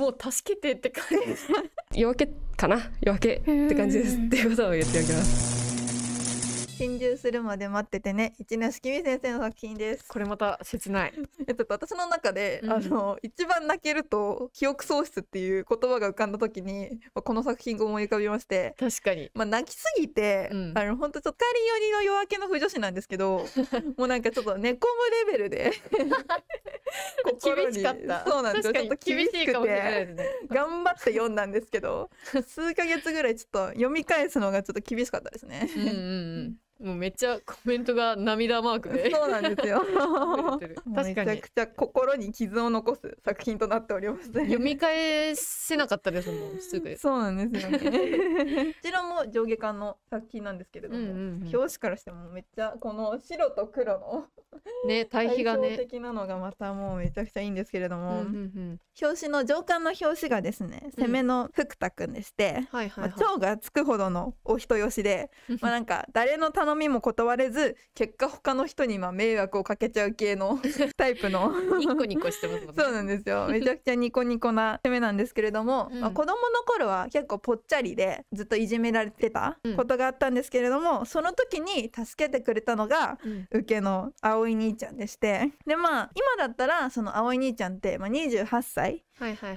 もう助けてって感じ。夜明けかな？夜明けって感じですっていうことを言っておきます。侵入するまで待っててね一ノ式美先生の作品です。これまた切ない。えっと私の中で、うん。あの一番泣けると記憶喪失っていう言葉が浮かんだ時にまあこの作品が思い浮かびまして確かに。まあ、泣きすぎて、うん。あの本当ちょっと光寄りの夜明けの不女子なんですけど もうなんかちょっと寝込むレベルで心に 厳しかった。そうなんですよ。ちょっと厳しくて頑張って読んだんですけど数ヶ月ぐらいちょっと読み返すのがちょっと厳しかったですね。うんうんうんもうめっちゃコメントが涙マークで そうなんですよ。確めかに。ちゃくちゃ心に傷を残す作品となっております、読み返せなかったですもんすぐ。そうなんですよね。こちらも上下巻の作品なんですけれども、うんうんうん。表紙からしてもめっちゃこの白と黒のね 対比がね。的なのがまたもうめちゃくちゃいいんですけれどうんも、うんうん。表紙の上巻の表紙がですね攻めの福田くんでして、はいはいはい。まあ、蝶がつくほどのお人よしで、まあなんか誰の頼みも断れず結果他の人にまあ迷惑をかけちゃう系の タイプの。ニコニコしてますもんね。そうなんですよ。めちゃくちゃニコニコな攻めなんですけれども、うん。まあ、子供の頃は結構ぽっちゃりでずっといじめられてたことがあったんですけれども、その時に助けてくれたのがうん。受けの葵兄ちゃんでしてでまあ今だったらその葵兄ちゃんって、まあ、28歳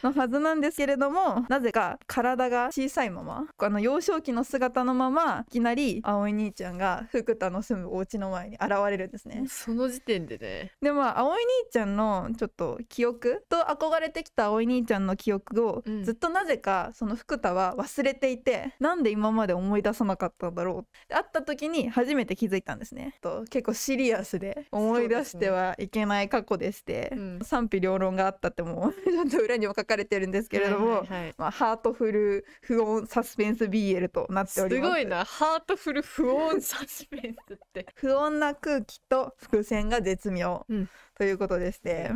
のはずなんですけれどもなぜか体が小さいままあの幼少期の姿のままいきなり葵兄ちゃんが福田の住むお家の前に現れるんですね。その時点でねでまあ葵兄ちゃんのちょっと記憶と憧れてきた葵兄ちゃんの記憶をうんずっとなぜかその福田は忘れていて、なんで今まで思い出さなかったんだろうって会った時に初めて気づいたんですね。と結構シリアスで思い出してはいけない過去でしてうん。賛否両論があったってもう ちょっと裏にも書かれてるんですけれども。はいはいはい。まあ、ハートフル不穏サスペンス BL となってすおります。ごいな。ハートフル不穏サスペンスって。不穏な空気と伏線が絶妙、うん。ということでして、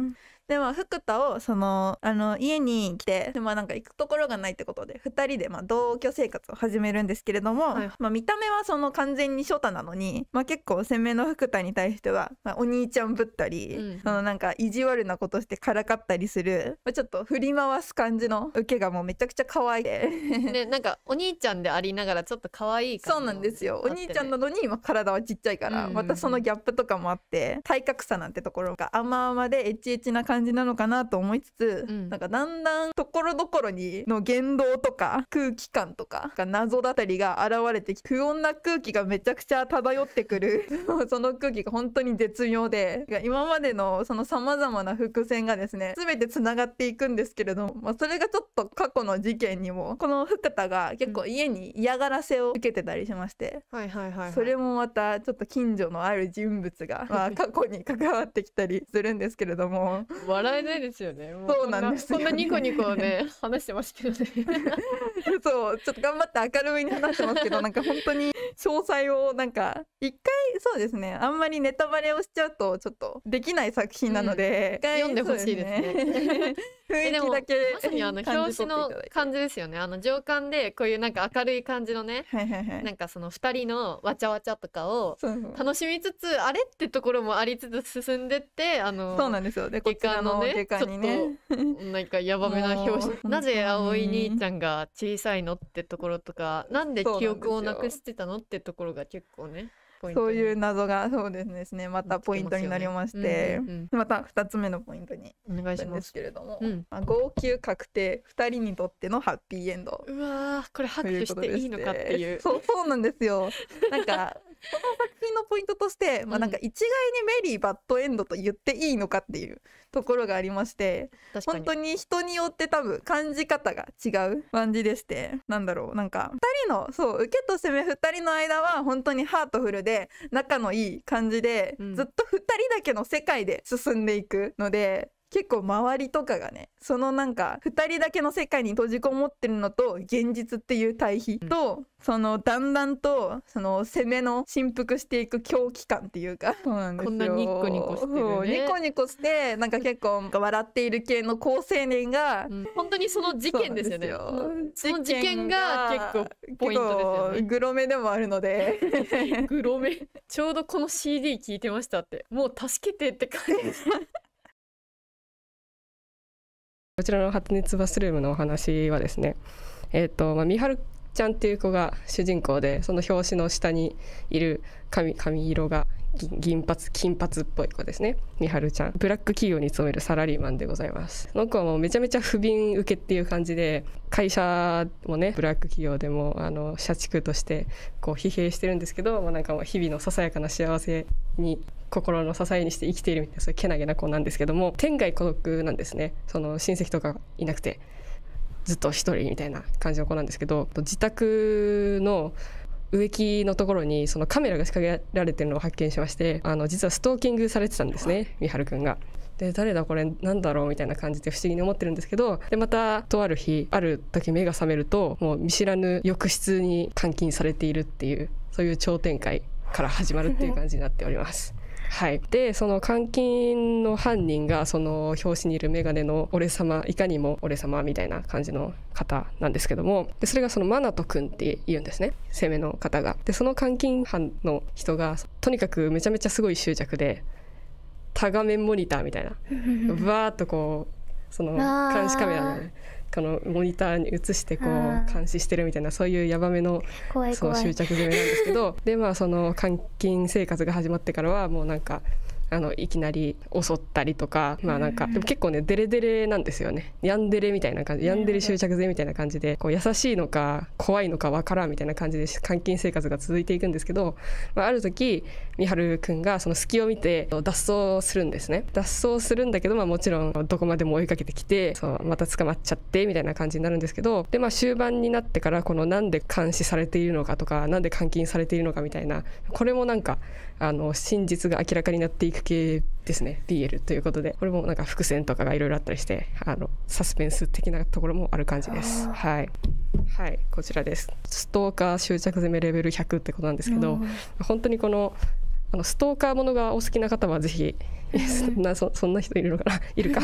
でまあ福田をそのあの家に来てでまあなんか行くところがないってことで2人でまあ同居生活を始めるんですけれども、はいまあ、見た目はその完全に初太なのに、まあ、結構鮮明の福田に対しては、まあ、お兄ちゃんぶったり、うん。そのなんか意地悪なことしてからかったりする、まあ、ちょっと振り回す感じの受けがもうめちゃくちゃ可愛い。で。ねなんかお兄ちゃんでありながらちょっと可愛い感じそうなんですよ、お兄ちゃんなののに今体はちっちゃいから、うん。またそのギャップとかもあって体格差なんてところが甘々でエチエチな感じなのかなと思いつつ、うん。なんかだんだんところどころにの言動とか空気感とかが謎だったりが現れてき不穏な空気がめちゃくちゃ漂ってくる。その空気が本当に絶妙で今までのそのさまざまな伏線がですね全てつながっていくんですけれども、まあ、それがちょっと過去の事件にもこの福田が結構家に嫌がらせを受けてたりしまして、はいはいはい、はい、それもまたちょっと近所のある人物が、まあ、過去に関わってきたりするんですけれども笑えないですよね。もそうなんですよ。こんなこんなニコニコね 話してますけどね。そうちょっと頑張って明るめに話してますけどなんか本当に詳細をなんか一回そうですねあんまりネタバレをしちゃうとちょっとできない作品なので、一回読んでほしいですね。雰囲気だけまさにあの感表紙の感じですよね。あの上巻でこういうなんか明るい感じのねはいはいはい。なんかその二人のわちゃわちゃとかを楽しみつつあれってところもありつつ進んでってあのそうなんですよ。でこ下のね下巻にね。なんかヤバめな表紙 なぜ葵兄ちゃんが小さいのってところとかなんで記憶をなくしてたのってところが結構ねそういう謎がそうですね。またポイントになりまして。うんうんまた2つ目のポイントにうんお願いします。けれども、うん。まあ、号泣確定2人にとってのハッピーエンド。うわーこれ拍手していいのかっていう。そうそうなんですよ。なんか 作品のポイントとして、まあ、なんか一概にメリーバッドエンドと言っていいのかっていうところがありまして本当に人によって多分感じ方が違う感じでしてなんだろう。なんか2人のそう受けと攻め2人の間は本当にハートフルで仲のいい感じで、うん。ずっと2人だけの世界で進んでいくので結構周りとかがねそのなんか2人だけの世界に閉じこもってるのと現実っていう対比と、そのだんだんとその攻めの振幅していく狂気感っていうか。そうなんですよ。こんなニッコニコしてるね。ニコニコしてなんか結構笑っている系の高青年が、うん。本当にその事件ですよね。その事件が結構ポイントですよね。グロめでもあるので。グロめちょうどこの CD 聞いてましたって。もう助けてって感じこちらの発熱バスルームのお話はですねえっ、とまあみはるちゃんっていう子が主人公でその表紙の下にいる髪髪色が銀髪金髪っぽい子ですね。みはるちゃん。ブラック企業に勤めるサラリーマンでございます。その子はもうめちゃめちゃ不憫受けっていう感じで会社もねブラック企業でもあの社畜としてこう疲弊してるんですけどもうなんかもう日々のささやかな幸せに心の支えにして生きているみたいなそういうけなげな子なんですけども天涯孤独なんですねその親戚とかいなくてずっと一人みたいな感じの子なんですけど自宅の植木のところにそのカメラが仕掛けられてるのを発見しましてあの実はストーキングされてたんですねみはるくんが。で誰だこれなんだろうみたいな感じで不思議に思ってるんですけどでまたとある日ある時目が覚めるともう見知らぬ浴室に監禁されているっていうそういう超展開から始まるっていう感じになっております。はい、でその監禁の犯人がその表紙にいる眼鏡の俺様いかにも俺様みたいな感じの方なんですけどもでそれがそのマナト君って言うんですね。攻めの方が。でその監禁犯の人がとにかくめちゃめちゃすごい執着で多画面モニターみたいな。バーッとこうその監視カメラの、ね、このモニターに映してこう監視してるみたいなそういうヤバめのそう執着攻めなんですけど。でまあその監禁生活が始まってからはもうなんかあのいきなり襲ったりとかまあなんかでも結構ねデレデレなんですよね。ヤンデレみたいな感じヤンデレ執着勢みたいな感じでこう優しいのか怖いのかわからんみたいな感じで監禁生活が続いていくんですけど、まあ、ある時みはるくんがその隙を見て脱走するんですね。脱走するんだけど、まあ、もちろんどこまでも追いかけてきてそうまた捕まっちゃってみたいな感じになるんですけどでまあ終盤になってからこのなんで監視されているのかとかなんで監禁されているのかみたいなこれもなんかあの真実が明らかになっていく系ですね。BL ということで。これもなんか伏線とかがいろいろあったりしてあのサスペンス的なところもある感じです。はい。はい。こちらです。ストーカー執着攻めレベル100ってことなんですけど本当にこのあのストーカーものがお好きな方はぜひ そんなそそんな人いるのかな？いるか？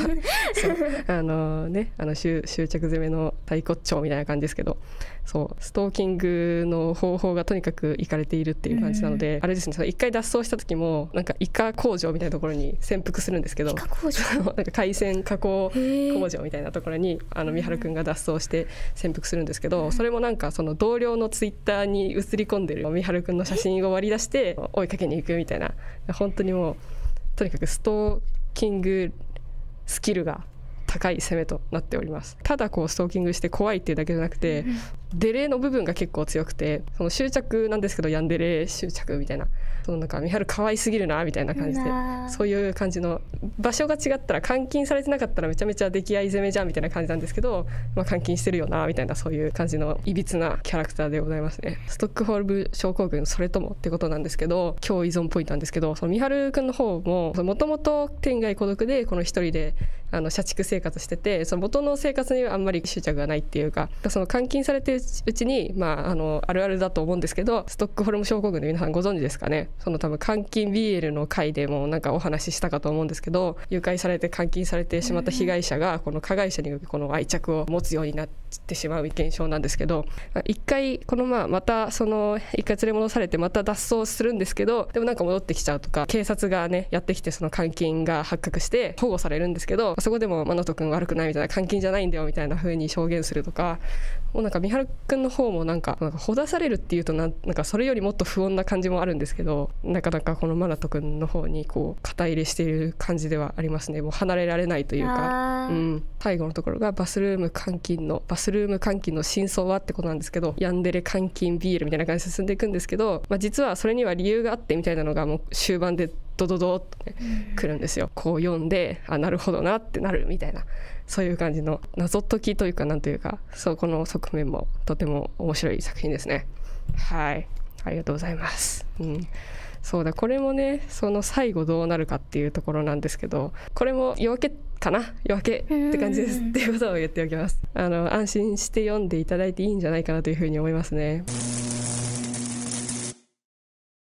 あのねあの執執着攻めの太鼓長みたいな感じですけど。そう。ストーキングの方法がとにかくいかれているっていう感じなので、あれですね。その一回脱走した時もなんかイカ工場みたいなところに潜伏するんですけど。なんか海鮮加工工場みたいなところにあの三原くんが脱走して潜伏するんですけどそれもなん。かその同僚のツイッターに映り込んでる三原くんの写真を割り出して追いかけに行くみたいな本当にもうとにかくストーキングスキルが高い攻めとなっております。ただこうストーキングして怖いっていうだけじゃなくて、デレの部分が結構強くてその執着なんですけどヤンデレ執着みたいなそのなんか「三春可愛すぎるな」みたいな感じでそういう感じの場所が違ったら監禁されてなかったらめちゃめちゃ出来合い攻めじゃんみたいな感じなんですけど、まあ、監禁してるよなみたいなそういう感じのいびつなキャラクターでございますね。ストックホルム症候群それともってことなんですけど今日依存ポイントなんですけどその三春くんの方ももともと天涯孤独でこの一人であの社畜生活しててその元の生活にはあんまり執着がないっていうかその監禁されてるうちに、まあ、あのあるあるだと思うんですけどストックホルム症候群で皆さんご存知ですかね？その多分監禁 BL の回でもなんかお話ししたかと思うんですけど誘拐されて監禁されてしまった被害者がこの加害者にこの愛着を持つようになってしまう現象なんですけど一回このまあまたその一回連れ戻されてまた脱走するんですけどでもなんか戻ってきちゃうとか警察がねやってきてその監禁が発覚して保護されるんですけどそこでも真人君悪くないみたいな監禁じゃないんだよみたいな風に証言するとかもうなんか三原君の方もなんかなんかほだされるっていうとなんかそれよりもっと不穏な感じもあるんですけどなかなかこのマナト君の方にこう肩入れしている感じではありますね。もう離れられないというか、うん、最後のところがバスルーム監禁のバスルーム監禁の真相はってことなんですけどヤンデレ監禁ビールみたいな感じで進んでいくんですけど、まあ、実はそれには理由があってみたいなのがもう終盤でドドドッとね、来るんですよ。こう読んであなるほどなってなるみたいなそういう感じの謎解きというかなんというかそうこの側面もとても面白い作品ですね。はいありがとうございます。うんそうだこれもねその最後どうなるかっていうところなんですけどこれも夜明けかな？夜明けって感じですっていうことを言っておきますあの安心して読んでいただいていいんじゃないかなというふうに思いますね。